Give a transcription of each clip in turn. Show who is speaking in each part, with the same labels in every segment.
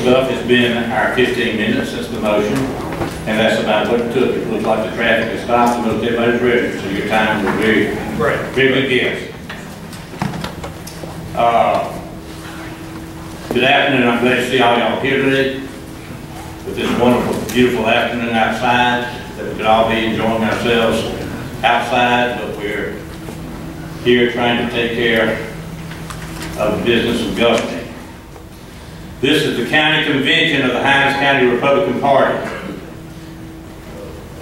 Speaker 1: stuff has been our 15 minutes since the motion, and that's about what it took. It looks like the traffic has stopped, and looked everybody's ready, so your time was very,
Speaker 2: Right.
Speaker 1: very good guess. Uh, Good afternoon, I'm glad to see all y'all here today with this wonderful, beautiful afternoon outside, that we could all be enjoying ourselves outside, but we're here trying to take care of the business of government. This is the county convention of the Hinds County Republican Party.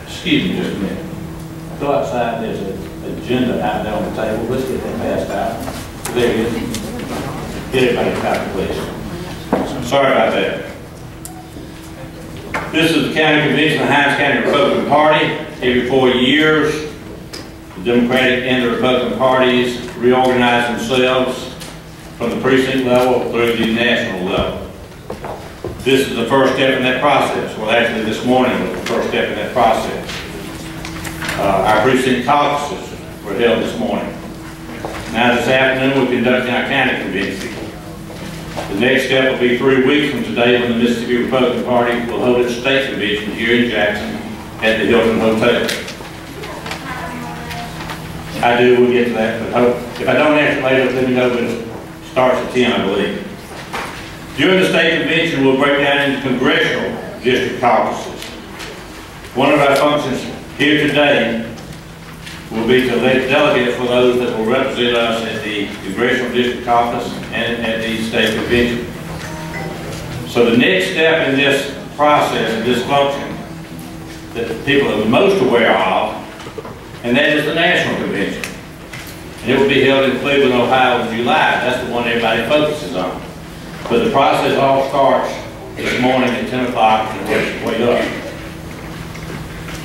Speaker 1: Excuse me just a minute. Go outside, there's an agenda out there on the table, let's get that passed out. There it is. Get everybody a copy, please. Sorry about that. This is the county convention of the Hinds County Republican Party. Every four years, the Democratic and the Republican parties reorganize themselves from the precinct level through the national level. This is the first step in that process. Well, actually, this morning was the first step in that process. Uh, Our precinct caucuses were held this morning. Now, this afternoon, we're conducting our county convention. The next step will be three weeks from today when the Mississippi Republican Party will hold its state convention here in Jackson at the Hilton Hotel. I do, we'll get to that, but hope, if I don't answer later, let me know when it starts at ten, I believe. During the state convention, we'll break down into congressional district caucuses. One of our functions here today will be to elect delegates for those that will represent us at the congressional district caucus and at the state convention. So the next step in this process, in this function, that the people are most aware of, and that is the national convention. And it will be held in Cleveland, Ohio in July. That's the one everybody focuses on. But the process all starts this morning at 10 o'clock and works its way up.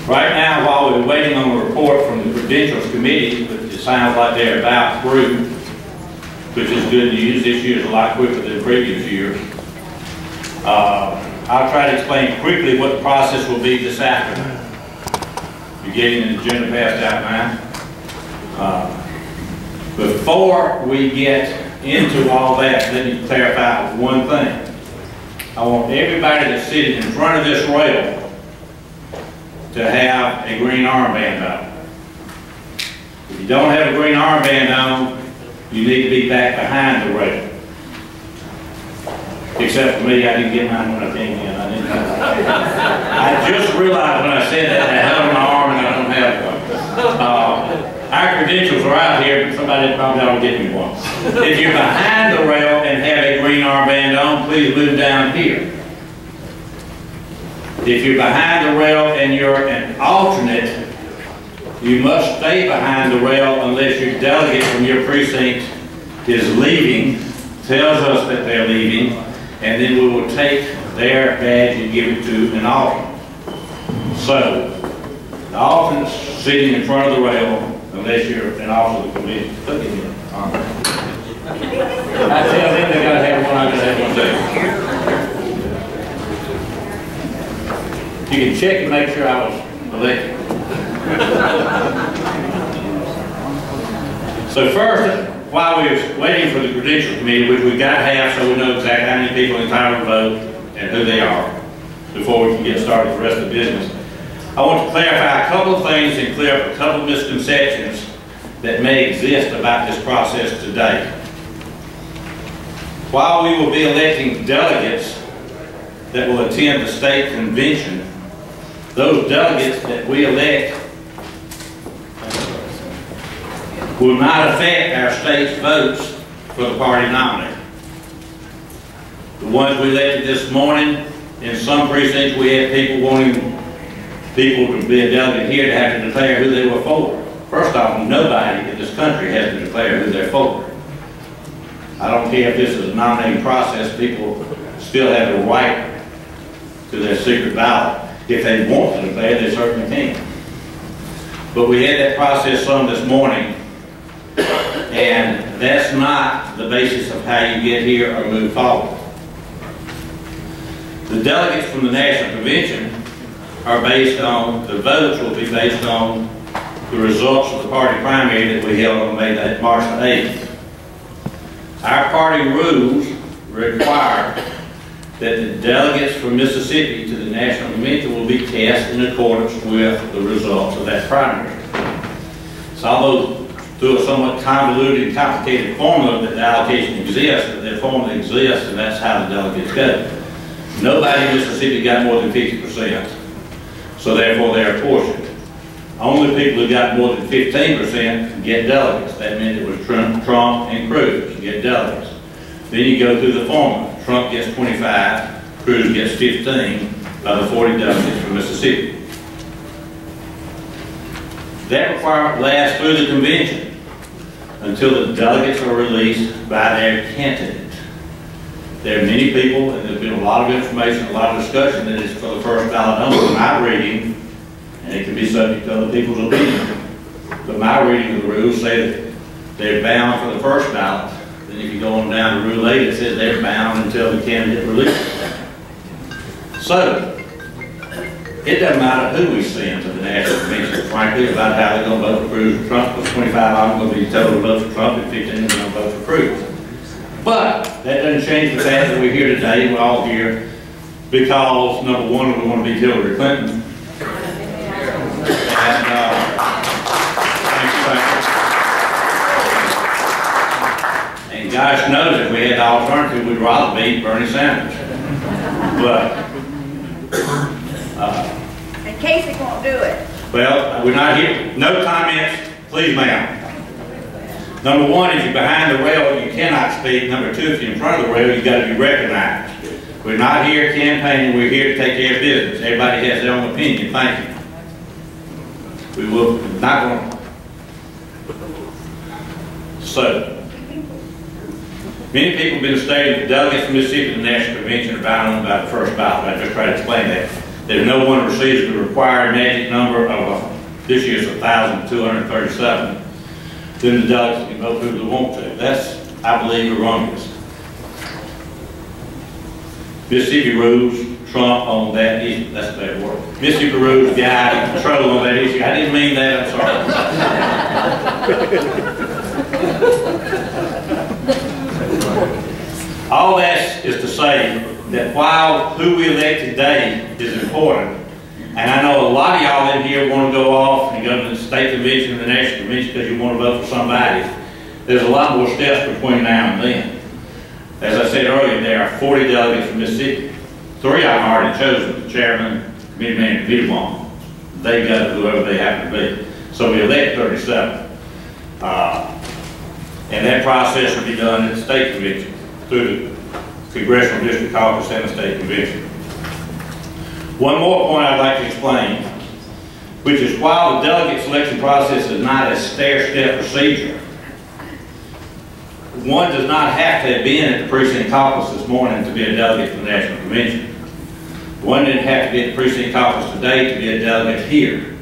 Speaker 1: Right now, while we're waiting on a report from the Credentials Committee, which it sounds like they're about through, which is good news. This year is a lot quicker than previous years. Uh, I'll try to explain quickly what the process will be this afternoon. You're getting an agenda passed out now. Uh, Before we get into all that, let me clarify one thing. I want everybody that's sitting in front of this rail to have a green armband on. If you don't have a green armband on, you need to be back behind the rail. Except for me, I didn't get mine when I came in. I didn't I just realized when I said that, I held my arm and I don't have one. Uh, Our credentials are out here, but somebody probably ought to get me one. If you're behind the rail and have a green armband on, please move down here. If you're behind the rail and you're an alternate, you must stay behind the rail unless your delegate from your precinct is leaving, tells us that they're leaving, and then we will take their badge and give it to an alternate. So, the alternate's sitting in front of the rail unless you're an officer of the committee. At him. I tell them they gotta have one, I gotta have one too. You can check and make sure I was elected. So first, while we was waiting for the credential committee, which we've got to have so we know exactly how many people entitled to vote and who they are, before we can get started with the rest of the business, I want to clarify a couple of things and clear up a couple of misconceptions that may exist about this process today. While we will be electing delegates that will attend the state convention, those delegates that we elect will not affect our state's votes for the party nominee. The ones we elected this morning, in some precincts, we had people wanting people to be a delegate here to have to declare who they were for. First off, nobody in this country has to declare who they're for. I don't care if this is a nominating process, people still have the right to their secret ballot. If they want to declare, they certainly can. But we had that process some this morning, and that's not the basis of how you get here or move forward. The delegates from the National Convention are based on, the votes will be based on the results of the party primary that we held on May, that March the 8th. Our party rules require that the delegates from Mississippi to the National Convention will be cast in accordance with the results of that primary. So although through a somewhat convoluted and complicated formula that the allocation exists, that the formula exists, and that's how the delegates go. Nobody in Mississippi got more than fifty percent, so therefore they're apportioned. Only people who got more than fifteen percent get delegates. That meant it was Trump, Trump and Cruz get delegates. Then you go through the formula. Trump gets twenty-five, Cruz gets fifteen of the forty delegates from Mississippi. That requirement lasts through the convention until the delegates are released by their candidate. There are many people, and there's been a lot of information, a lot of discussion that is for the first ballot only. My reading, and it can be subject to other people's opinion, but my reading of the rules say that they're bound for the first ballot. Then if you go on down to Rule 8, it says they're bound until the candidate releases. So, it doesn't matter who we send to the National Convention, frankly, about how they're gonna vote for Trump, twenty-five of them are gonna be told to vote for Trump, and fifteen are gonna vote for Cruz. But, that doesn't change the fact that we're here today, we're all here, because, number one, we wanna beat Hillary Clinton. And, uh, thank you, thank you. And gosh knows, if we had the alternative, we'd rather beat Bernie Sanders. But,
Speaker 2: And Casey won't do it.
Speaker 1: Well, we're not here, no comments, please ma'am. Number one, if you're behind the rail, you cannot speak. Number two, if you're in front of the rail, you've got to be recognized. We're not here campaigning, we're here to take care of business. Everybody has their own opinion, thank you. We will, not going So, many people have been stating that delegates from Mississippi to the National Convention are bound by the first ballot. I just tried to explain that. That no one receives the required magic number of, uh, this year's 1,237, then the delegates can vote who they want to. That's, I believe, erroneous. Mississippi rules trump on that issue, that's a bad word. Mississippi rules guide and control on that issue. I didn't mean that, I'm sorry. All that is to say that while who we elect today is important, and I know a lot of y'all in here want to go off and go to the state convention and the national convention because you want to vote for somebody, there's a lot more steps between now and then. As I said earlier, there are 40 delegates from Mississippi. Three are already chosen, the chairman, committee man, and committee woman. They go to whoever they happen to be. So we elect 37. Uh, and that process will be done at the state convention through the congressional district caucus and the state convention. One more point I'd like to explain, which is while the delegate selection process is not a stair-step procedure, one does not have to have been at the precinct caucus this morning to be a delegate to the National Convention. One didn't have to be at the precinct caucus today to be a delegate here.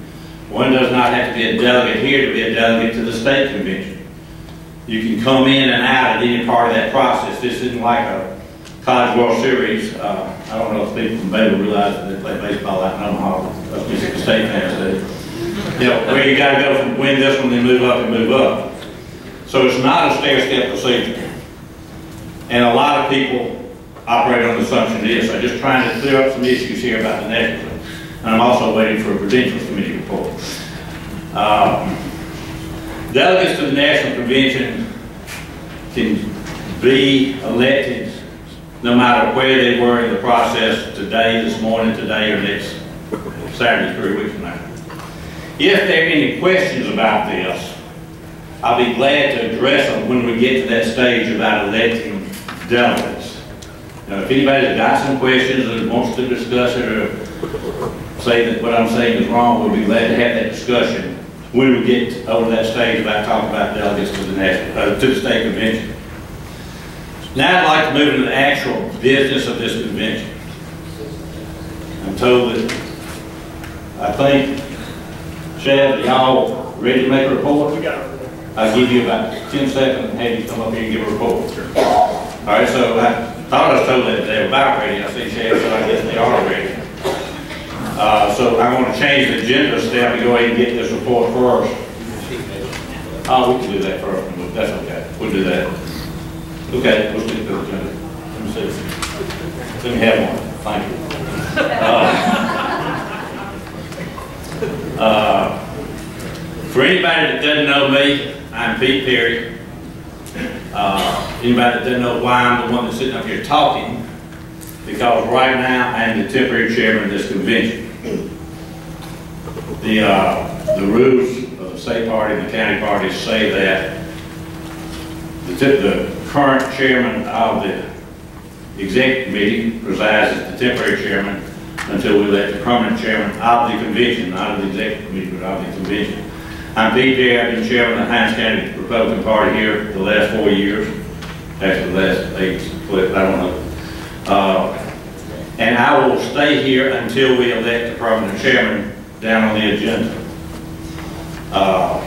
Speaker 1: One does not have to be a delegate here to be a delegate to the state convention. You can come in and out at any part of that process. This isn't like a College World Series. Uh, I don't know if people from Baylor realize that they play baseball out in Omaha. That's Mississippi State fans do. You know, where you got to go from win this one, then move up and move up. So it's not a stair-step procedure. And a lot of people operate on the assumption it is. So just trying to clear up some issues here about the national. And I'm also waiting for a credentials committee report. Um, delegates to the National Convention can be elected no matter where they were in the process today, this morning, today, or next Saturday, three weeks from now. If there are any questions about this, I'll be glad to address them when we get to that stage about electing delegates. Now, if anybody's got some questions or wants to discuss it or say that what I'm saying is wrong, we'll be glad to have that discussion when we get over that stage about talking about delegates to the national, uh, to the state convention. Now I'd like to move into the actual business of this convention. I'm told that, I think, Shad, y'all ready to make a report?
Speaker 3: We got it.
Speaker 1: I'll give you about 10 seconds and have you come up here and give a report. Sure. All right, so I thought I was told that they were about ready. I see Shad, so I guess they are ready. Uh, so I want to change the agenda step and go ahead and get this report first. Oh, we can do that first. That's okay. We'll do that. Okay, we'll stick to. Let me. Let me have one, thank you. Uh, uh, For anybody that doesn't know me, I'm Pete Perry. Uh, Anybody that doesn't know why I'm the one that's sitting up here talking, because right now I am the temporary chairman of this convention. The, uh, the rules of the state party and the county party say that the, current chairman of the executive committee presides as the temporary chairman until we elect the permanent chairman of the convention, not of the executive committee, but of the convention. I'm Perry, I've been chairman of the Hinds County Republican Party here the last four years, actually the last eight, I don't know. Uh, And I will stay here until we elect the permanent chairman down on the agenda. Uh,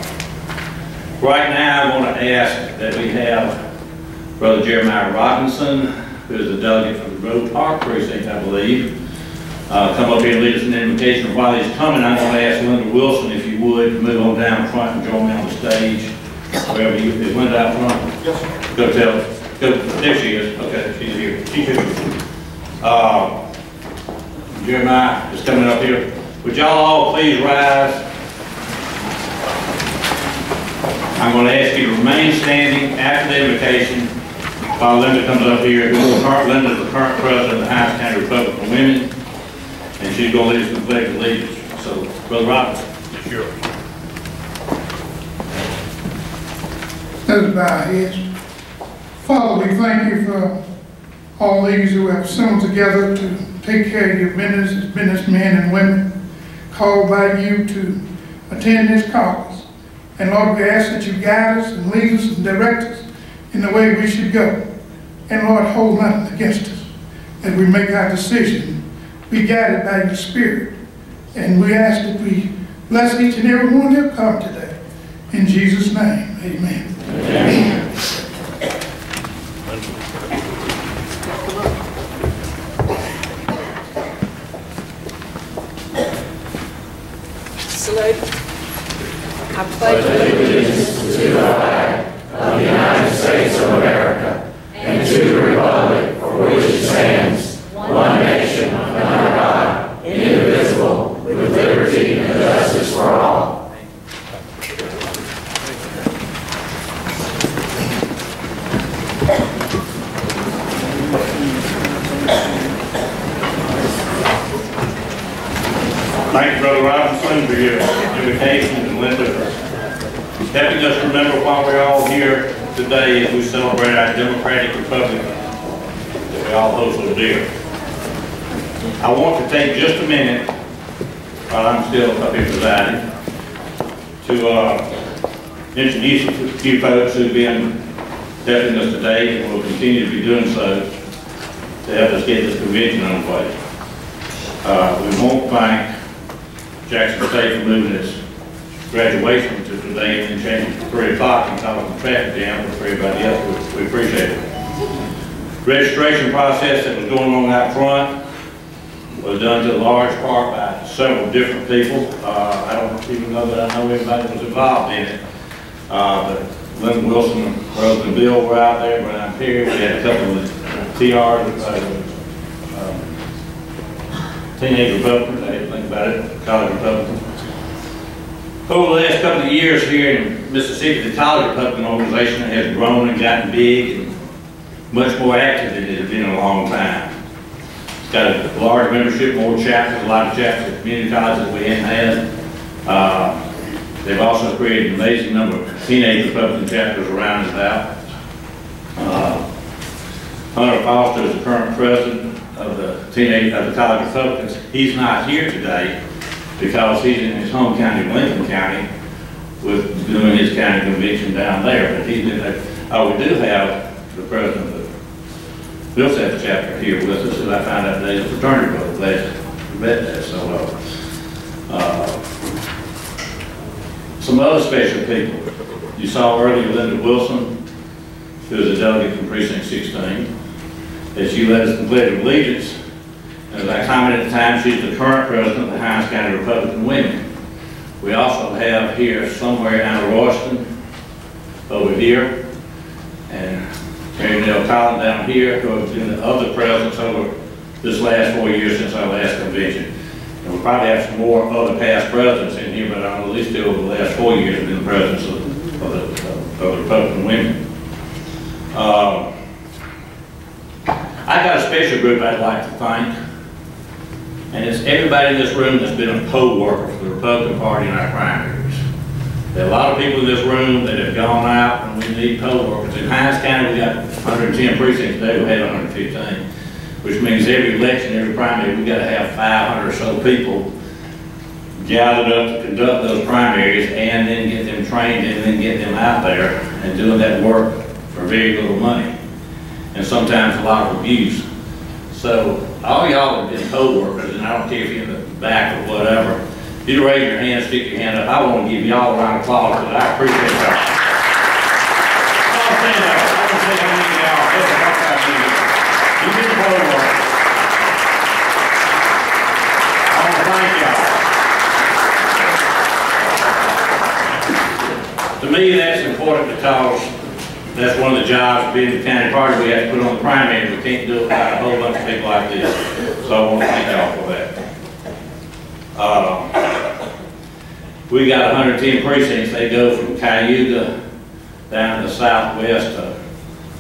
Speaker 1: Right now, I want to ask that we have Brother Jeremiah Robinson, who is a delegate from the Road Park Precinct, I believe, uh, come up here and lead us in an invocation. While he's coming, I'm going to ask Linda Wilson, if you would, move on down front and join me on the stage. Wherever you, is Linda out front? Yes. Go tell, go, there she is, okay, she's here. She's here. Uh, Jeremiah is coming up here. Would y'all all please rise? I'm going to ask you to remain standing after the invocation while Linda comes up here. Who's the Linda is the current president of the Hinds County Republican Women, and she's going to lead us in the pledge of allegiance. So, Brother Robinson, it's yours.
Speaker 3: Let us bow our heads. Father, we thank you for all these who have assembled together to take care of your business, as businessmen and women called by you to attend this caucus. And Lord, we ask that you guide us and lead us and direct us in the way we should go. And Lord, hold nothing against us as we make our decision. Be guided by your Spirit. And we ask that we bless each and every one that come today. In Jesus' name, amen.
Speaker 4: Salute. I pledge allegiance
Speaker 1: Thank you, Brother Robinson, for your invitation and Linda for helping us remember why we're all here today as we celebrate our democratic republic that we all hold so dear. I want to take just a minute, while I'm still up here presiding, to uh, introduce a few folks who've been helping us today and will continue to be doing so to help us get this convention underway. Uh, We won't thank Jackson State for moving its graduation to today and changing it to three o'clock and causing traffic jam for everybody else. We- We appreciate it. Registration process that was going on out front was done to a large part by several different people. Uh, I don't even know that I know everybody was involved in it. Uh, Lynn Wilson, Rose and Bill were out there, Brian Perry, we had a couple of TRs, uh, um, teenage Republicans, I didn't think about it, college Republicans. Over the last couple of years here in Mississippi, the college Republican organization has grown and gotten big and much more active than it has been in a long time. It's got a large membership, more chapters, a lot of chapters community colleges we hadn't had. Uh, They've also created an amazing number of teenage Republican chapters around and about. Uh, Hunter Foster is the current president of the teenage, of the college Republicans. He's not here today because he's in his home county, Lincoln County, with doing his county convention down there, but he's in there. Oh, we do have the president of the Millsaps chapter here with us, and I found out today, the fraternity brother, glad we met there, so, uh, uh, some other special people. You saw earlier Linda Wilson, who is a delegate from precinct 16, that she led us in the pledge of allegiance. And as I commented at the time, she's the current president of the Hinds County Republican Women. We also have here somewhere in Royston, over here, and Mary Nell Collins down here, who have been the other presidents over this last four years since our last convention. And we'll probably have some more other past presidents in here, but I know at least over the last four years have been the presidents of, of the, of the Republican women. Um, I got a special group I'd like to thank, and it's everybody in this room that's been a poll worker for the Republican Party in our primaries. There are a lot of people in this room that have gone out, and we need poll workers. In Hinds County, we got 110 precincts today, we had 115, which means every election, every primary, we gotta have 500 or so people gathered up to conduct those primaries, and then get them trained, and then get them out there and doing that work for very little money, and sometimes a lot of abuse. So, all y'all have been co-workers, and I don't care if you're in the back or whatever, if you raise your hand, stick your hand up, I want to give y'all a round of applause, because I appreciate. Y'all stand up. I don't say how many of y'all, just about five of you. You've been poll workers. I want to thank y'all. To that's important because that's one of the jobs, being the county party, we have to put on the primary, we can't do it without a whole bunch of people like this. So I want to thank y'all for that. Uh, We got hundred and ten precincts, they go from Cayuga down to the southwest to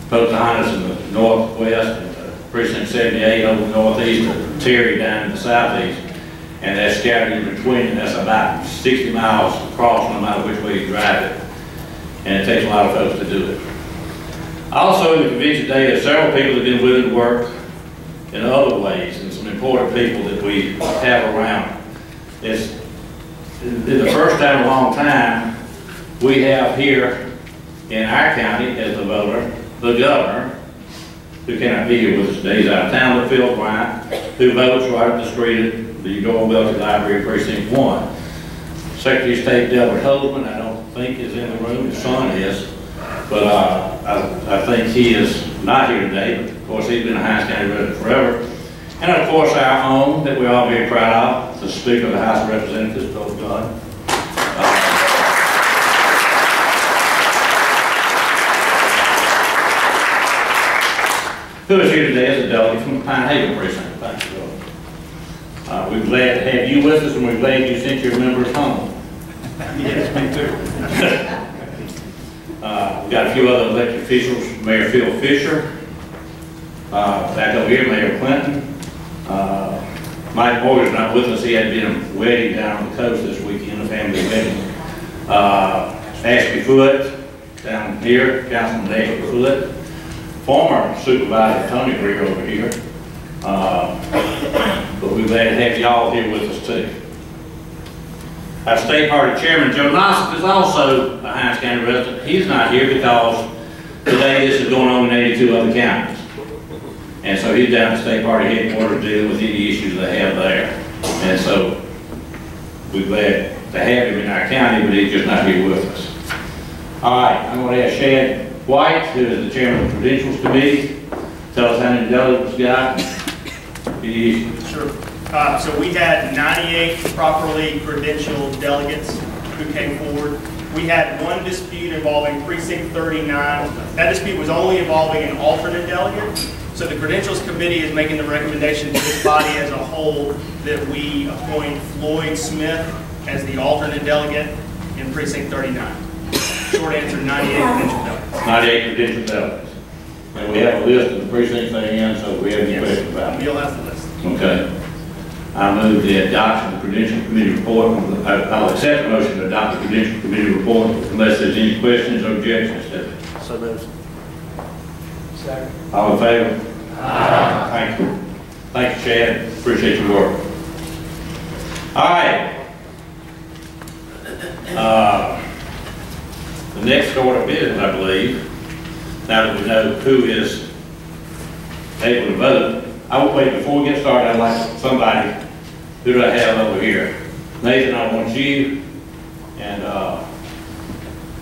Speaker 1: Pocahontas in the northwest, and to precinct seventy-eight over northeast, to Terry down in the southeast. And they're scattered in between, that's about sixty miles across, no matter which way you drive it. And it takes a lot of folks to do it. Also, in the convention day, there's several people that have been willing to work in other ways, and some important people that we have around. It's, the first time in a long time, we have here in our county as the voter, the governor, who cannot be here with us today, he's out of town, but Phil Bryant, who votes right up the street at the Eudora Welty Library Precinct One. Secretary of State Delbert don't think is in the room, his son is, but, uh, I, I think he is not here today, but of course, he's been a Hinds County resident forever. And of course, our own, that we're all very proud of, the Speaker of the House of Representatives, Phil Gunn. Uh, Who is here today as a delegate from Pine Haven precinct, thank you. Uh, we're glad to have you with us, and we're glad you sent your members home.
Speaker 5: Yes, me too.
Speaker 1: Uh, We've got a few other elected officials, Mayor Phil Fisher, uh, back over here, Mayor Clinton. Uh, Mike Morgan's not with us, he had been wedding down on the coast this weekend, a family wedding. Uh, Ashby Foote, down here, Councilman Ashby Foote. Former Supervisor Tony Greer over here. Uh, But we're glad to have y'all here with us too. Our state party chairman, Joe Nosef, is also a Hinds County resident. He's not here because today this is going on in 82 other counties. And so he's down at state party headquarters dealing with any issues they have there. And so we're glad to have him in our county, but he's just not here with us. All right, I'm going to ask Shad White, who is the chairman of the Credentials Committee, tell us how many delegates got.
Speaker 5: Sure. Uh, So we had 98 properly credentialed delegates who came forward. We had one dispute involving precinct 39. That dispute was only involving an alternate delegate. So the credentials committee is making the recommendation to this body as a whole that we appoint Floyd Smith as the alternate delegate in precinct 39. Short answer, 98 credentialed delegates.
Speaker 1: 98 credentialed delegates. And we have a list of the precincts they're in, so if we have any questions about.
Speaker 5: Bill has the list.
Speaker 1: Okay. I move the adoption of the Credential Committee report. I- I'll accept the motion to adopt the Credential Committee report unless there's any questions or objections to it.
Speaker 5: So moved. Second.
Speaker 1: All in favor? Thank you. Thank you, Shad. Appreciate your work. All right. Uh, The next order of business, I believe, now that we know who is able to vote, I will wait, before we get started, I'd like somebody, who do I have over here? Nathan, I want you, and, uh,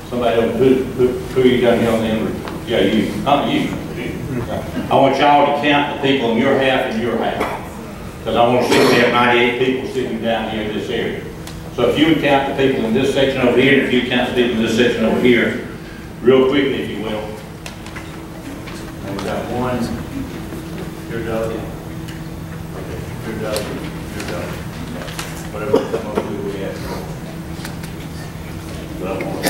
Speaker 1: somebody, over- who, who, who you got here on the end? Yeah, you, not you. I want y'all to count the people in your half and your half. Because I want to see if we have ninety-eight people sitting down here in this area. So if you would count the people in this section over here, and if you count the people in this section over here, real quickly, if you will. And we got one. Your delegate, your delegate. Whatever we come we I want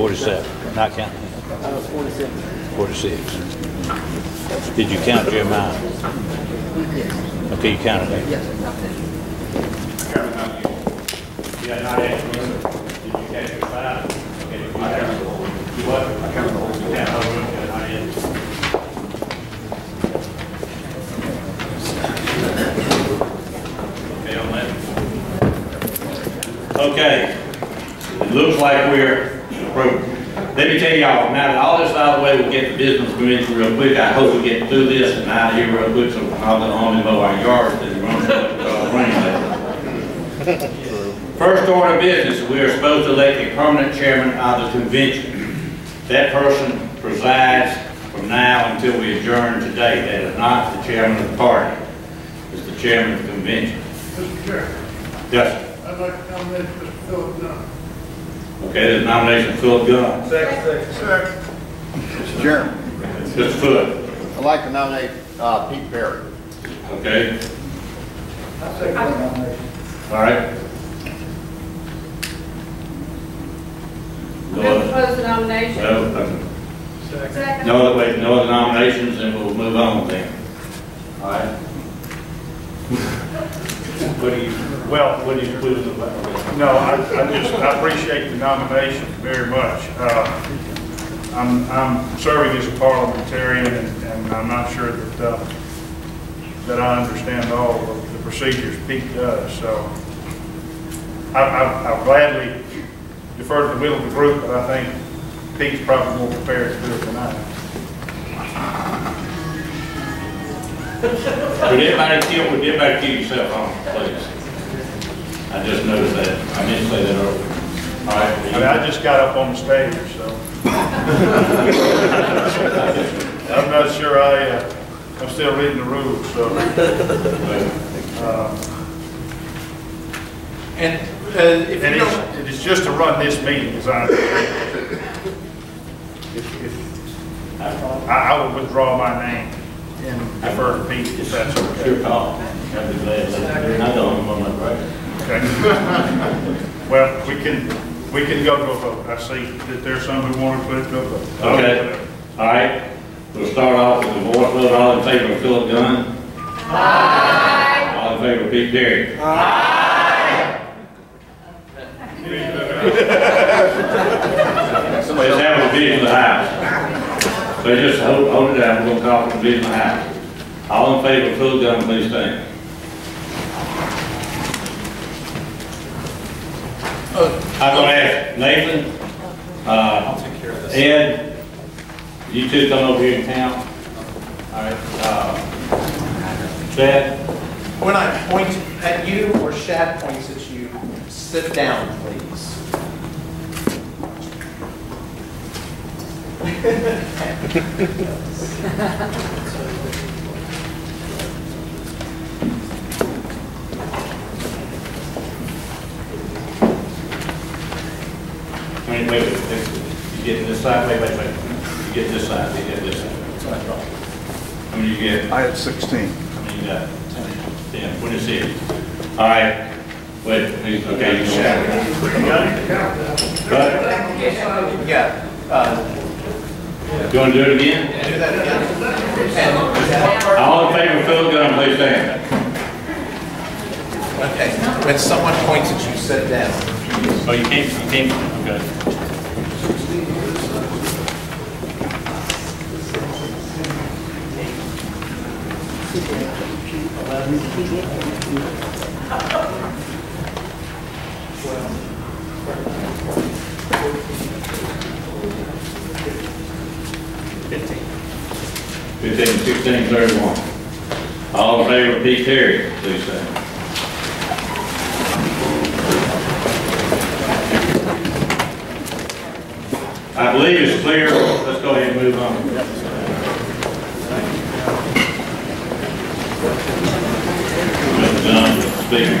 Speaker 6: 47, not counting. Uh, 46. 46. Did you count Jeremiah? Yes. Okay, you counted it? Yes. Chairman, how you?
Speaker 1: Yeah, not asking did you catch your five? Okay, you counted the whole. What? I counted the whole. You counted the whole. Okay, it looks like we're approved. Let me tell y'all, now that all this out of the way, we'll get the business convention real quick. I hope we get through this and out of here real quick, so I'll go home and mow our yards, run, uh, rain later. First order of business, we are supposed to elect a permanent chairman of the convention. That person presides from now until we adjourn today. That is not the chairman of the party. It's the chairman of the convention.
Speaker 3: Mr. Chairman,
Speaker 1: Yes.
Speaker 3: I'd like to nominate Mr. Philip Gunn.
Speaker 1: Okay, there's nomination for Philip Gunn.
Speaker 3: Second. Second.
Speaker 7: Mr. Chairman,
Speaker 1: Mr. Foote,
Speaker 7: I'd like to nominate uh, Pete Perry.
Speaker 1: okay?
Speaker 3: I second the nomination.
Speaker 1: All right. No
Speaker 4: Move to
Speaker 1: other,
Speaker 4: close the nomination.
Speaker 1: no, okay.
Speaker 2: Second.
Speaker 1: no other, wait, no other nominations, and we'll move on then. All right. What do you,
Speaker 8: Well,
Speaker 1: you, about?
Speaker 8: no, I, I just, I appreciate the nomination very much. Uh, I'm, I'm serving as a parliamentarian and, and I'm not sure that, uh, that I understand all of the procedures Pete does, so I, I, I'll gladly defer to the will of the group, but I think Pete's probably more prepared to do it than I am.
Speaker 1: Would everybody kill, would everybody keep yourself on, please? I just noticed that, I meant to say that earlier. All right.
Speaker 8: I mean, I just got up on the stage, so. I'm not sure I, uh, I'm still reading the rules, so. uh,
Speaker 9: And uh, if
Speaker 8: And
Speaker 9: you don't,
Speaker 8: it's, it's just to run this meeting, as I understand. If, if, I, I would withdraw my name and defer to Pete, if that's
Speaker 1: It's your call. I'd be glad to, I don't want my record.
Speaker 8: Okay. Well, we can, we can go to a vote. I see that there's some who want to put it to a vote.
Speaker 1: Okay, all right. We'll start off with the voice vote. All in favor of Philip Gunn? Aye. All in favor of Pete Perry? Let's have a division of the house. So just hold, hold it down, we're gonna call for division of the house. All in favor of Philip Gunn, please stand. I'm gonna ask Nathan, uh, Ed, you two come over here in town. All right, uh, Chad,
Speaker 9: when I point at you or Shad points at you, sit down, please.
Speaker 1: wait, wait, wait, wait, you getting this side, wait, wait, wait. You get this side, you get this side. How many you get?
Speaker 7: I had 16.
Speaker 1: How many you got? Ten, when is it? All right, wait, please, okay, you go. Right?
Speaker 9: Yeah, uh,
Speaker 1: You wanna do it again?
Speaker 9: do that again. And,
Speaker 1: All in favor of Philip Gunn, please stand.
Speaker 9: okay, when someone points at you, sit down.
Speaker 1: Oh, you can't, you can't, okay. Fifteen, sixteen, thirty-one. All in favor Pete Perry, please say. I believe it's clear, let's go ahead and move on. Mr. Speaking.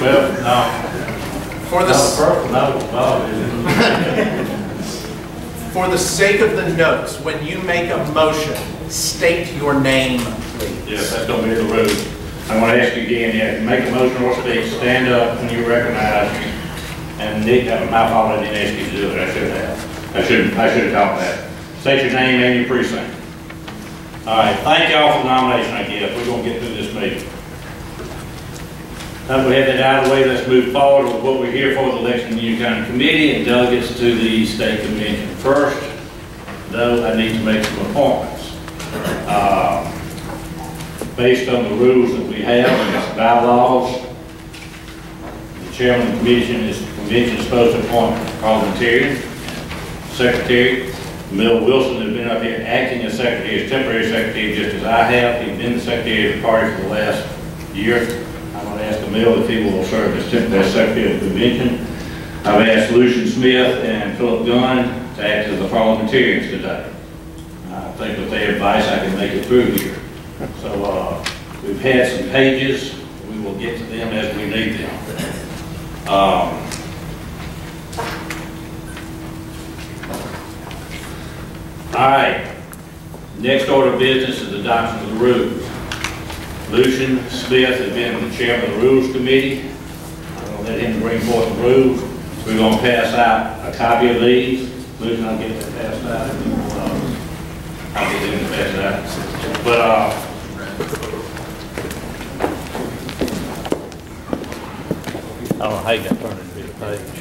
Speaker 1: Well, no.
Speaker 9: For the, s-
Speaker 1: No, no, is it?
Speaker 9: for the sake of the notes, when you make a motion, state your name, please.
Speaker 1: Yes, that's gonna be the rule. I'm gonna ask you again, you have to make a motion or speak, stand up when you recognize, and Nick, that was my fault, I didn't ask you to do it, I should have. I should, I should have taught that. State your name and your precinct. All right, thank y'all for the nomination, I guess, we're gonna get through this meeting. Now we have that out of the way, let's move forward with what we're here for, the election Union County Committee and delegates to the state convention. First, though, I need to make some appointments. Uh, based on the rules that we have and the bylaws, the chairman of the commission is, convention is supposed to appoint parliamentarian, secretary. Mel Wilson has been up here acting as secretary, as temporary secretary, just as I have. He's been the secretary of the party for the last year. I'm gonna ask Emil if he will serve as temporary secretary of the convention. I've asked Lucian Smith and Philip Gunn to act as the parliamentarians today. I think with their advice, I can make it through here. So, uh, we've had some pages, we will get to them as we need them. Um, All right, next order of business is adoption of the rules. Lucian Smith has been the chairman of the Rules Committee. I'm gonna let him bring forth the rules. We're gonna pass out a copy of these. Lucian, I'll get that passed out. Uh, I'll get them to pass it out. But, uh,
Speaker 6: I don't know how you got turned into a page.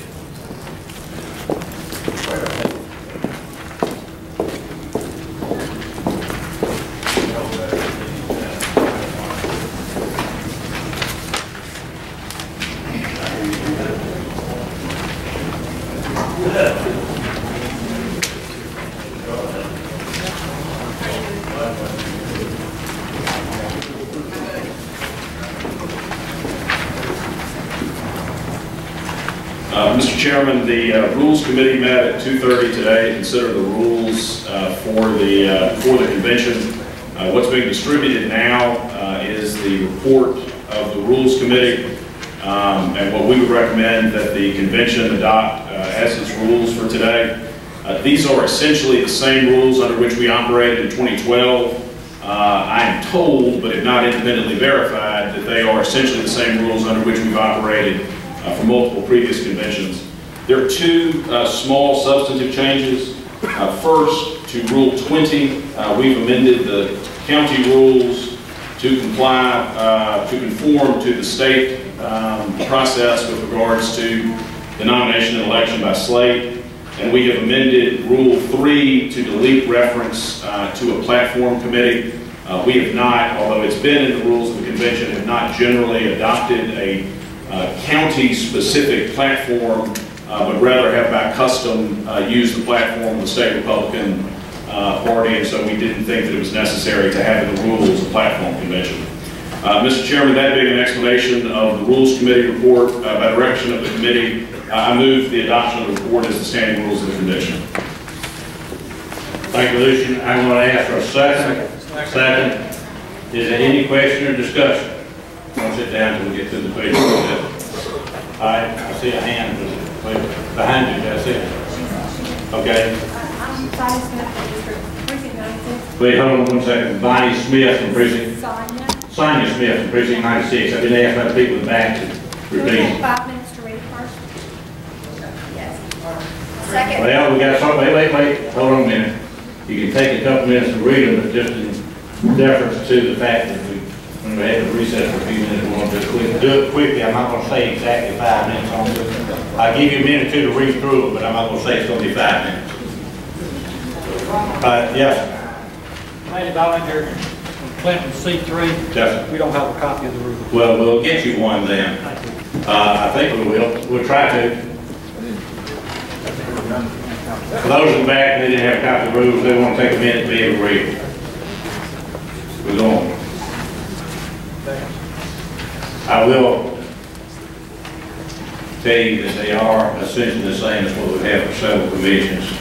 Speaker 10: Uh, Mr. Chairman, the uh, Rules Committee met at 2:30 today, to consider the rules uh, for the, uh, for the convention. Uh, What's being distributed now is the report of the Rules Committee, um, and what we would recommend that the convention adopt as its rules for today. These are essentially the same rules under which we operated in 2012. Uh, I am told, but have not independently verified, that they are essentially the same rules under which we've operated uh, for multiple previous conventions. There are two uh, small substantive changes. Uh, First, to Rule 20, uh, we've amended the county rules to comply, to conform to the state um, process with regards to the nomination and election by slate. And we have amended Rule 3 to delete reference uh, to a platform committee. Uh, We have not, although it's been in the rules of the convention, have not generally adopted a county-specific platform, uh, but rather have by custom uh, used the platform of the state Republican uh, Party, and so we didn't think that it was necessary to have in the rules a platform convention. Uh, Mr. Chairman, that being an explanation of the Rules Committee report, uh, by direction of the committee, uh, I move the adoption of the report as the standing rules of the convention.
Speaker 1: Thank you, Lucian. I'm going to ask for a second. Second. Is there any question or discussion? I'll sit down until we get to the page. All right, I see a hand behind you, that's it. Okay,
Speaker 4: I'm Bonnie Smith from District Precinct 96.
Speaker 1: wait, hold on one second. Bonnie Smith from precinct,
Speaker 4: Sonia.
Speaker 1: Sonia Smith from precinct 96. I've been asked by the people in the back to repeat.
Speaker 4: five minutes to read first?
Speaker 2: Yes. Second.
Speaker 1: Well, we got some, wait, wait, wait, hold on a minute. You can take a couple minutes to read them, but just in deference to the fact that we, when we had to recess for a few minutes, we want to do it quick- do it quickly. I'm not gonna say exactly five minutes on this. I'll give you a minute or two to read through them, but I'm not gonna say it's gonna be five minutes. Uh, yes,
Speaker 11: Lady Bollinger,
Speaker 6: Clinton C3.
Speaker 1: Definitely.
Speaker 6: We don't have a copy of the rules.
Speaker 1: Well, we'll get you one then.
Speaker 6: Thank you.
Speaker 1: Uh, I think we will, we'll try to. For those in the back, they didn't have a copy of the rules, they want to take a minute to be able to read. it. We're going. I will tell you that they are essentially the same as what we have for several commissions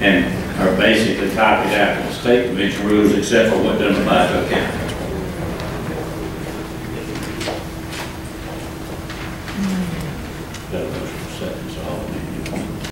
Speaker 1: and are basically copied after the state convention rules except for what doesn't apply to a county.